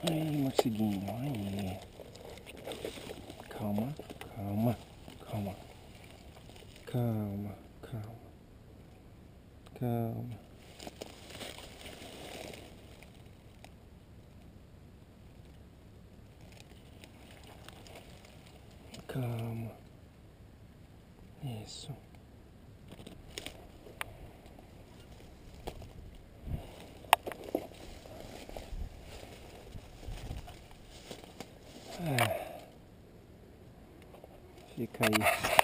conseguindo. Aí. Calma, calma, calma. Calma, calma. Calma. Calma. Isso. É. Fica aí.